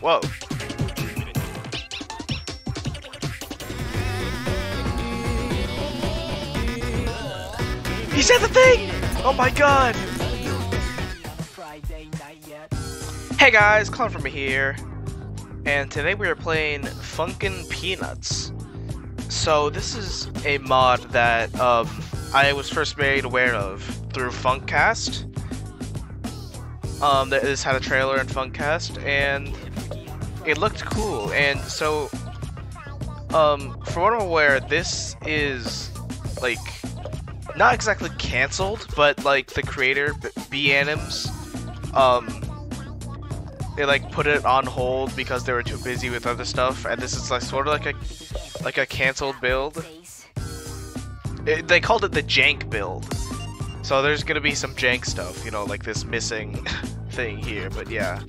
Whoa. He said the thing! Oh my god! Hey guys, cometflamer here, and today we are playing Funkin' Peanuts. So this is a mod that um, I was first made aware of through Funkkast. Um, this had a trailer in Funkkast, and it looked cool. And so, um, from what I'm aware, this is like not exactly canceled, but like the creator B Anims, um, they like put it on hold because they were too busy with other stuff, and this is like sort of like a like a canceled build. It, they called it the jank build. So there's gonna be some jank stuff, you know, like this missing thing here. But yeah,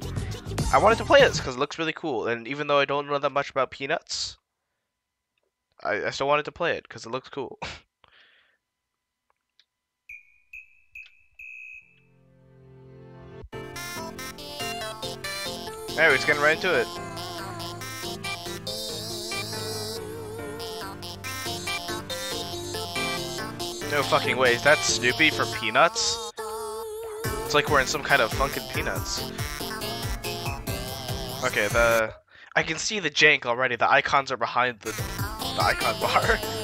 I wanted to play this because it looks really cool, and even though I don't know that much about Peanuts, I, I still wanted to play it because it looks cool. Alright, we're getting right into it. No fucking way, is that Snoopy for Peanuts? It's like we're in some kind of Funkin' Peanuts. Okay, the... I can see the jank already, the icons are behind the, the icon bar.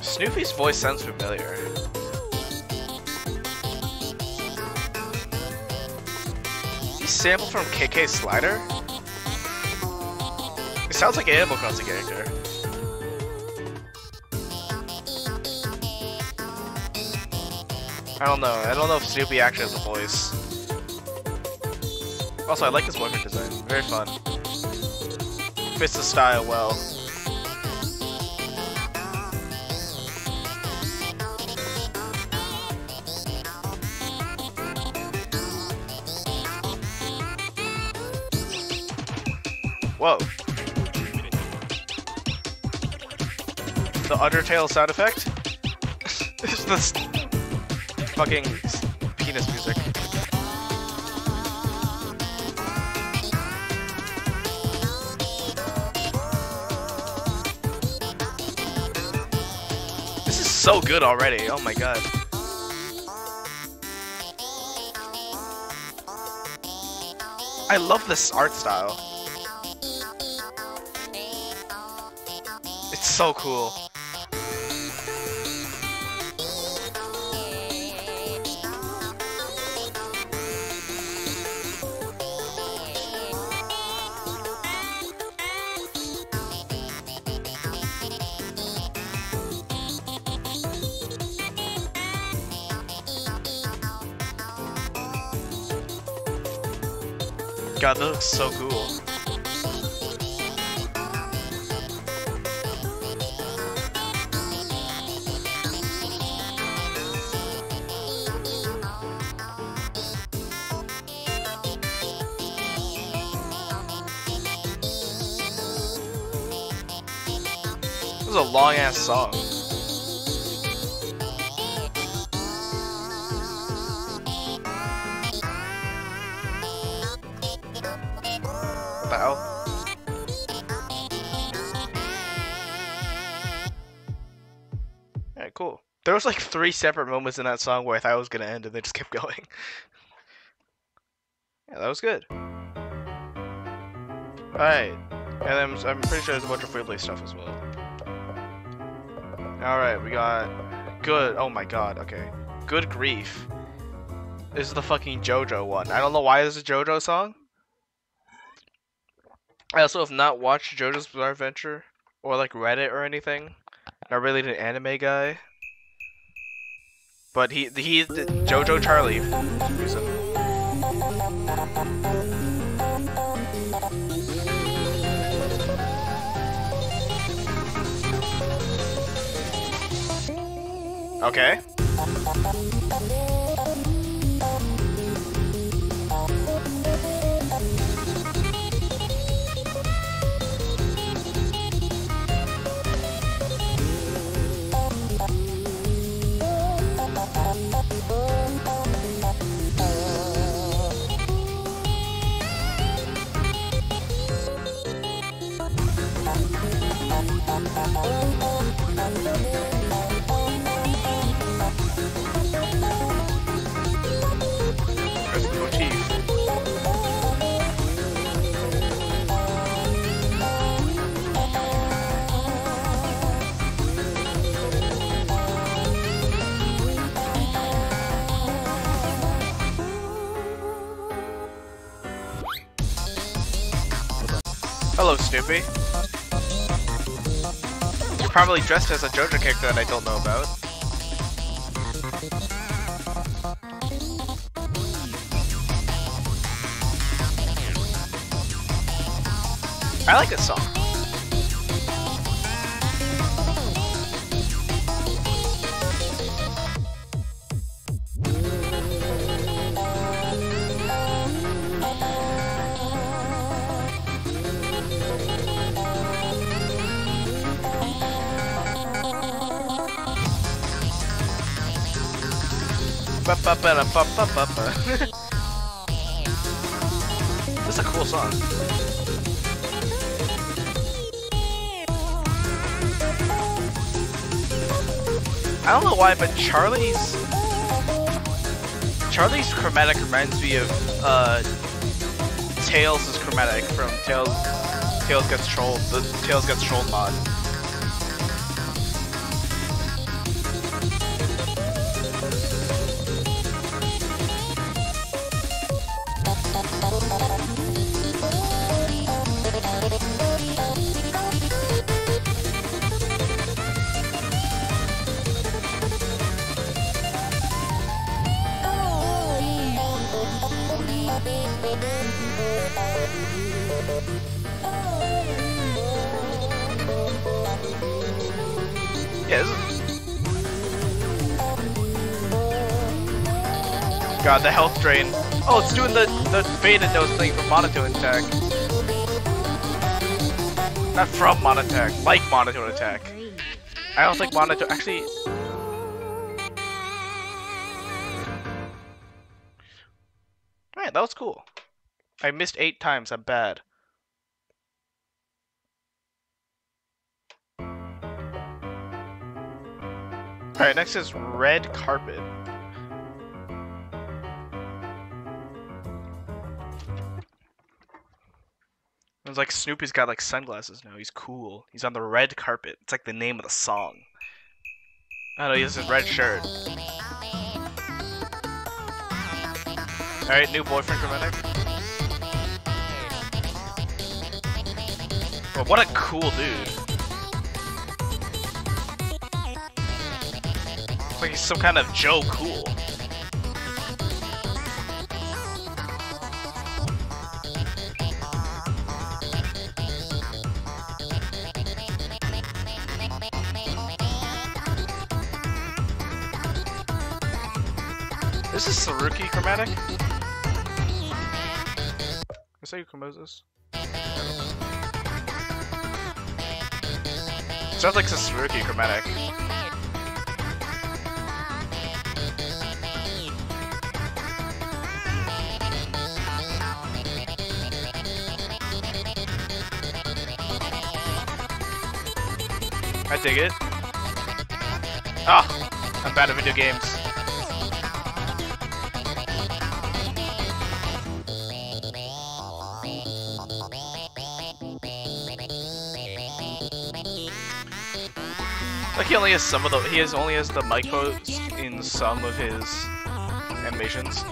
Snoopy's voice sounds familiar. He sampled from KK Slider? It sounds like an Animal Crossing character. I don't know. I don't know if Snoopy actually has a voice. Also, I like his boyfriend design. Very fun. Fits the style well. Whoa. The Undertale sound effect? it's the fucking Peanuts music. This is so good already, oh my god. I love this art style. So cool. God, that looks so cool. Long ass song. Hell? Alright, cool. There was like three separate moments in that song where I thought it was gonna end and they just kept going. yeah, that was good. Alright. And then I'm pretty sure there's a bunch of Freeplay stuff as well. Alright, we got good. Oh my god, okay. Good grief. This is the fucking JoJo one. I don't know why this is a JoJo song. I also have not watched JoJo's Bizarre Adventure or like read it or anything. Not really an anime guy. But he he's JoJo Charlie Okay. You're dressed as a JoJo character that I don't know about. I like this song. Is a cool song. I don't know why, but Charlie's Charlie's chromatic reminds me of uh, Tails' chromatic from Tails Tails Gets Trolled, the Tails Gets Trolled mod. God, the health drain. Oh, it's doing the, the beta dose thing from monotone attack. Not from monotone, Attack, like monotone attack. I don't think monotone... Actually... Alright, that was cool. I missed eight times, I'm bad. Alright, next is Red Carpet. It's like Snoopy's got like sunglasses now. He's cool. He's on the red carpet. It's like the name of the song. I don't know, he has his red shirt. Alright, new boyfriend dramatic. Well, oh, what a cool dude. Like he's some kind of Joe Cool. This is Saruky chromatic. Is that who composes? Sounds like a Saruky chromatic. I dig it. Ah, I'm bad at video games. Like he only has some of the he has only has the micros in some of his animations.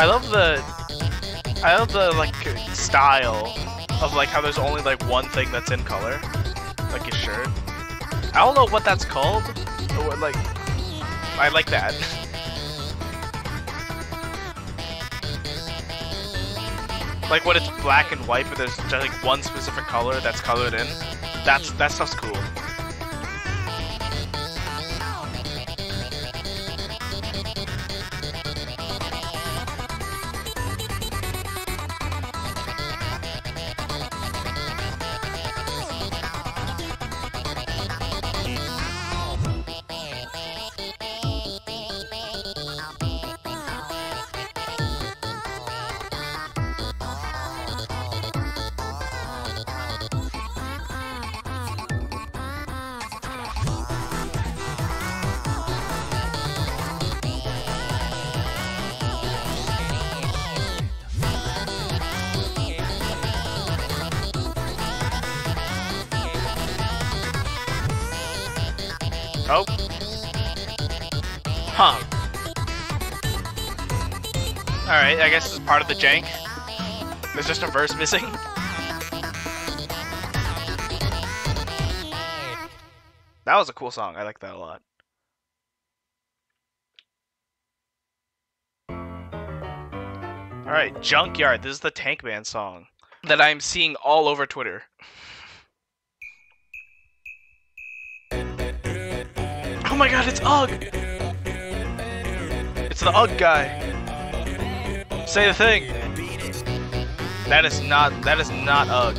I love the I love the like style of like how there's only like one thing that's in color, like his shirt. I don't know what that's called, but like I like that. Like when it's black and white, but there's just like one specific color that's colored in. That's that stuff's cool. Oh. Huh. Alright, I guess it's part of the jank. There's just a verse missing. That was a cool song. I like that a lot. Alright, Junkyard. This is the Tankman song that I'm seeing all over Twitter. my god, it's Ugh! It's the Ugh guy. Say the thing. That is not that is not Ugh.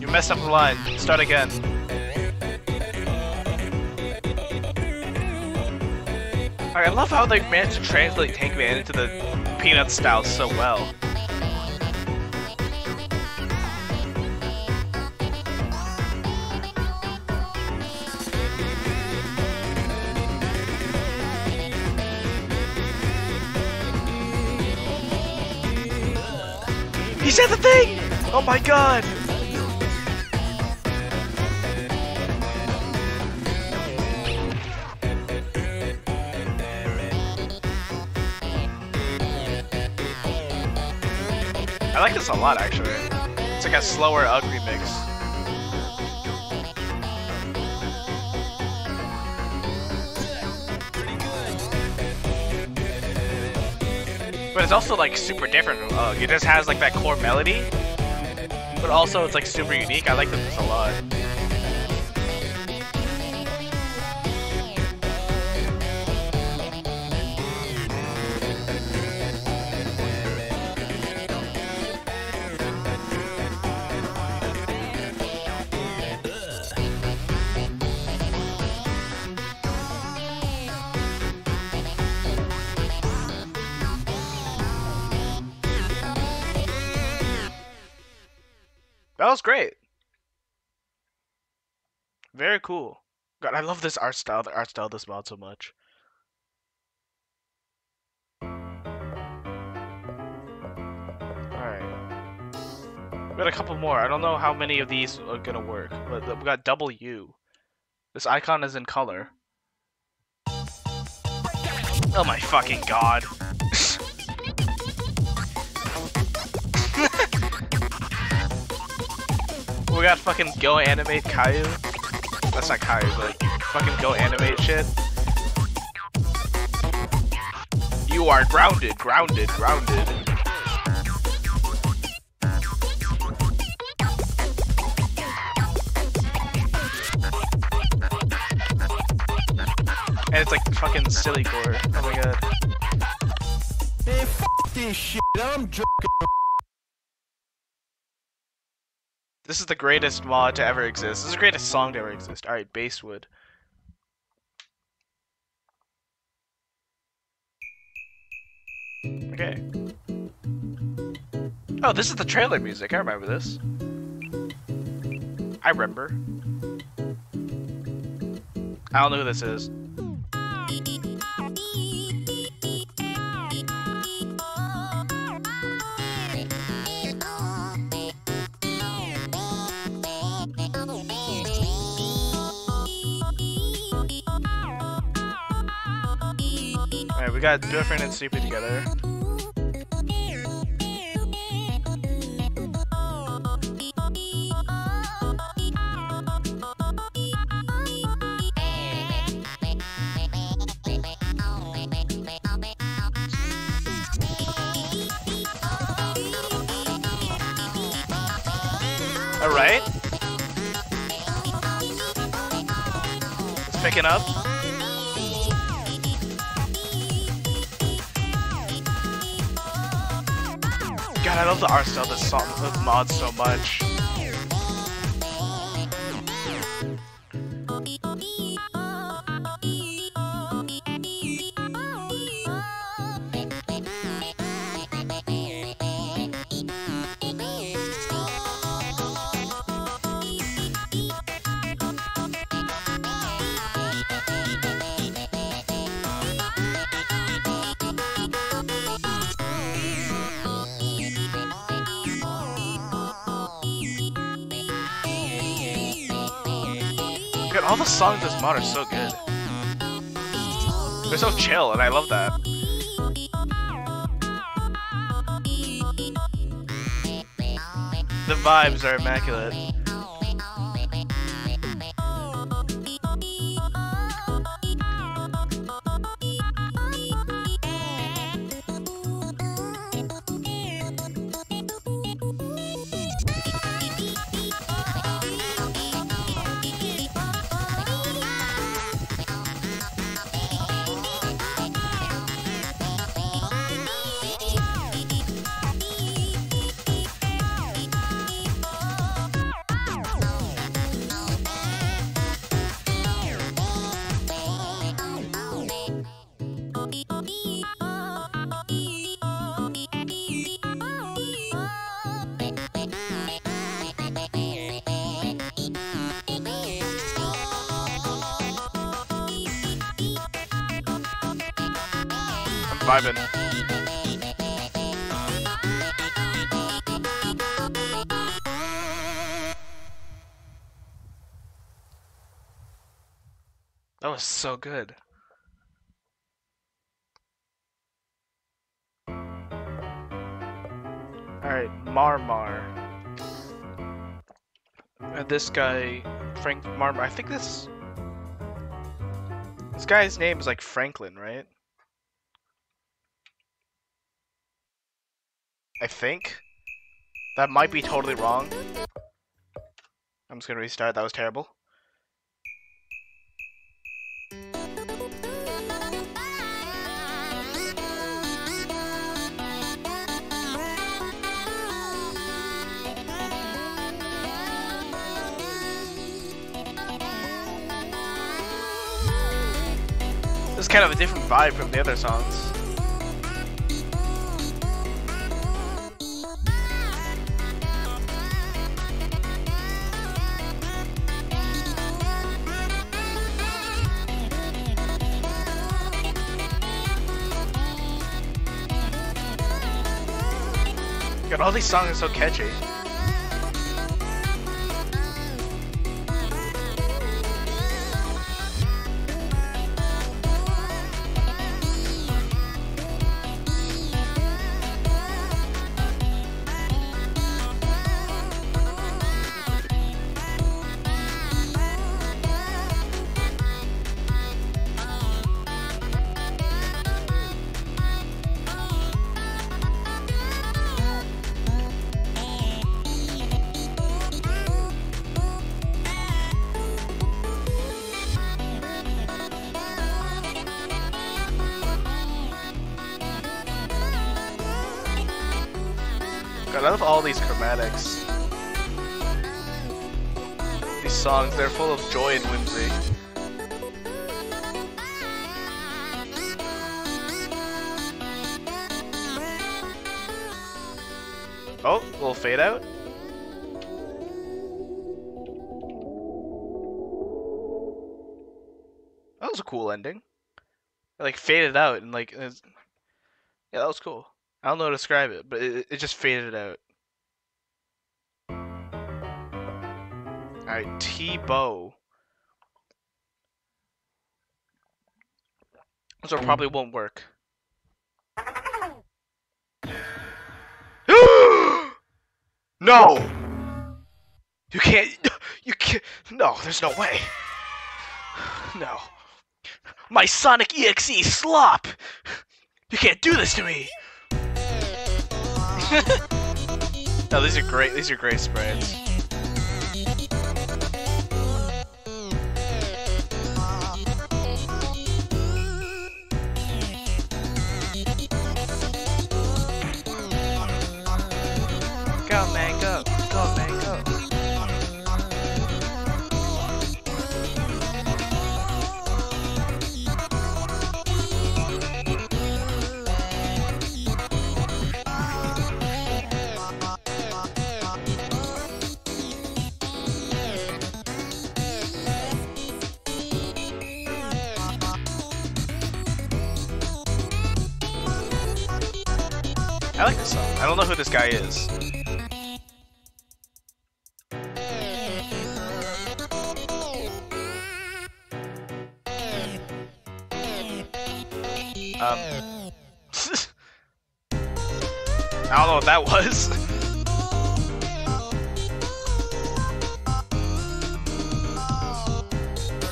You messed up the line. Start again. I love how they managed to translate Tankman into the Peanut style so well. He the thing! Oh my god! I like this a lot, actually. It's like a slower ugly remix. It's also like super different Ugh. It just has like that core melody, but also it's like super unique. I like this a lot. Was great. Very cool. God, I love this art style. The art style of this mod so much. Alright. We got a couple more. I don't know how many of these are gonna work, but we got W. This icon is in color. Oh my fucking god. We got fucking GoAnimate Caillou. That's not Caillou, but fucking GoAnimate shit. You are grounded, grounded, grounded. And it's like fucking silly gore. Oh my god. F this shit. I'm joking. This is the greatest mod to ever exist. This is the greatest song to ever exist. Alright, Basswood. Okay. Oh, this is the trailer music. I remember this. I remember. I don't know who this is. got different and Stupid together. Alright. It's picking up. God, I love the art style of this song, of mod so much. Songs this mod are so good. They're so chill, and I love that. The vibes are immaculate. Vibing. That was so good. Alright, Marmar. And this guy, Frank Marmar, I think this. This guy's name is like Franklin, right? I think. That might be totally wrong. I'm just gonna restart, that was terrible. This is kind of a different vibe from the other songs. All these songs are so catchy. Love all these chromatics. These songs, they're full of joy and whimsy. Oh, little fade out. That was a cool ending. It, like faded out and like, yeah, that was cool. I don't know how to describe it, but it, it just faded out. Alright, Tee Bo. So it mm. probably won't work. no! You can't. You can't. No, there's no way. No. My Sonic EXE slop! You can't do this to me! no, these are great. These are great sprites. man, go. Go man, go. I like this song. I don't know who this guy is. That was.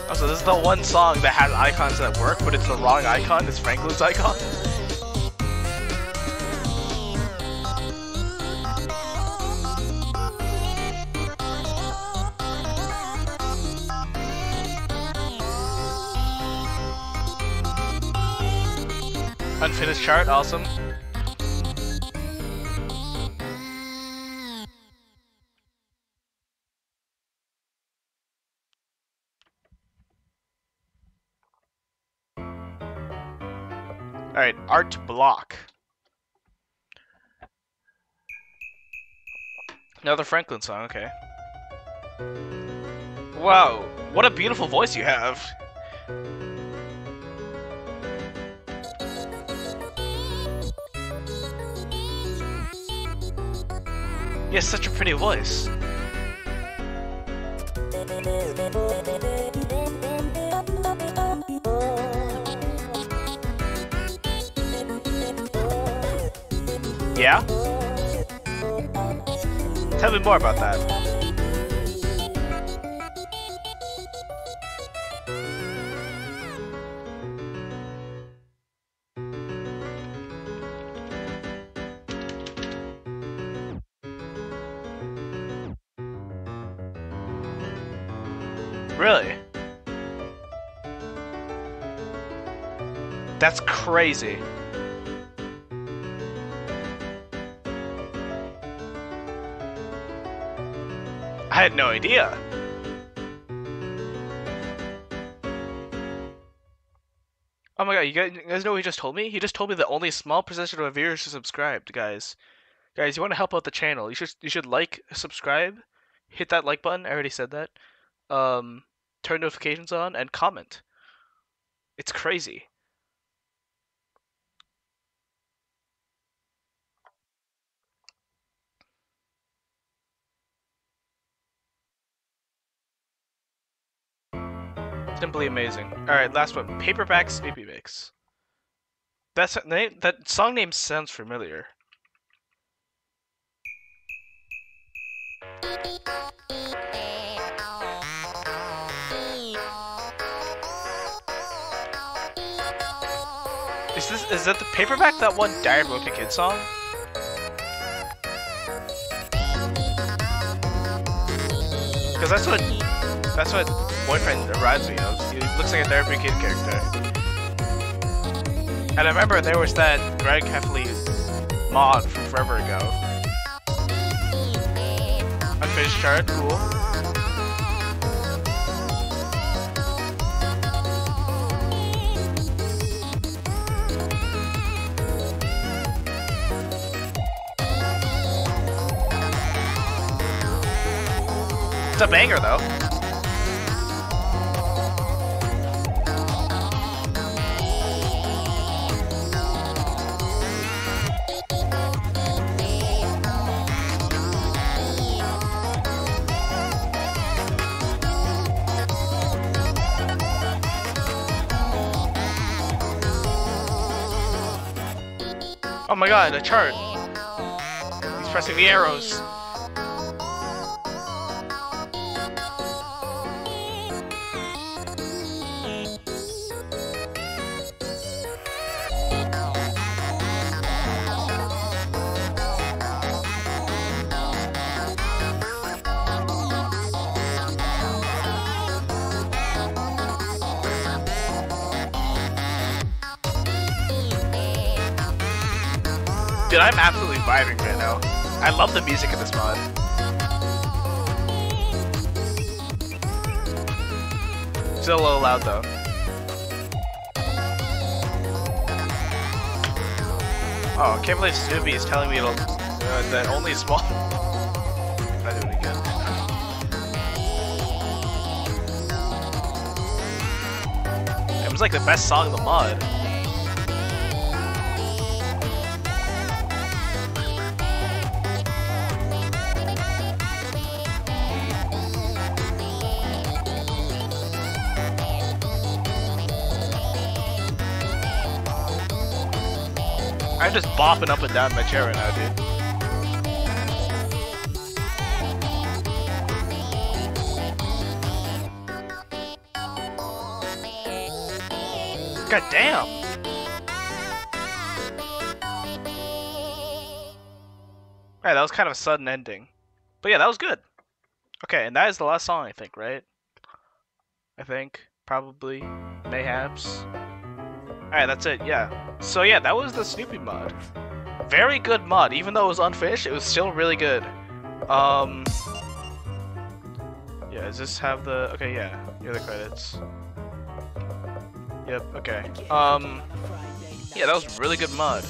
oh, so this is the one song that has icons that work, but it's the wrong icon. It's Franklin's icon. Unfinished chart, awesome. Art block. Another Franklin song, okay. Wow, what a beautiful voice you have. Has such a pretty voice. Yeah? Tell me more about that. Really? That's crazy. Idea. Oh my god, you guys, know what he just told me? He just told me that only a small percentage of our viewers are subscribed, guys. Guys, you want to help out the channel, you should you should like, subscribe, hit that like button, I already said that. Um, turn notifications on, and comment. It's crazy. Simply amazing. Alright, last one. Paperback Snoopy Mix. That's name that song name sounds familiar. Is this is that the paperback that one Dire Broken Kid song? Because that's what that's what boyfriend reminds me of. He looks like a Therapy Kid character. And I remember there was that Greg Heffley mod from forever ago. Unfinished chart, cool. It's a banger though. Oh my god, a chart. He's pressing the arrows. Love the music in this mod. Still a little loud though. Oh, I can't believe Snoopy is telling me it'll, uh, that only small. I do it again. It was like the best song in the mod. I'm just bopping up and down my chair right now, dude. God damn! Alright, that was kind of a sudden ending. But yeah, that was good. Okay, and that is the last song, I think, right? I think. Probably. Mayhaps. Alright, that's it, yeah. So yeah, that was the Snoopy mod. Very good mod, even though it was unfinished, it was still really good. Um... Yeah, does this have the... Okay, yeah, here are the credits. Yep, okay. Um... Yeah, that was really good mod.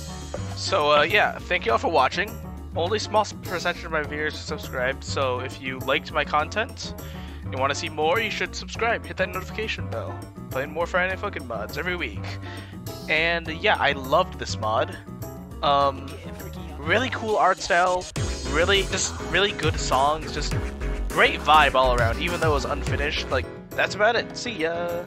So, uh, yeah, thank you all for watching. Only small percentage of my viewers subscribed, so if you liked my content, and want to see more, you should subscribe. Hit that notification bell. Playing more Friday Fucking mods every week. And yeah, I loved this mod. Um, really cool art style, really, just really good songs, just great vibe all around, even though it was unfinished. Like, that's about it. See ya!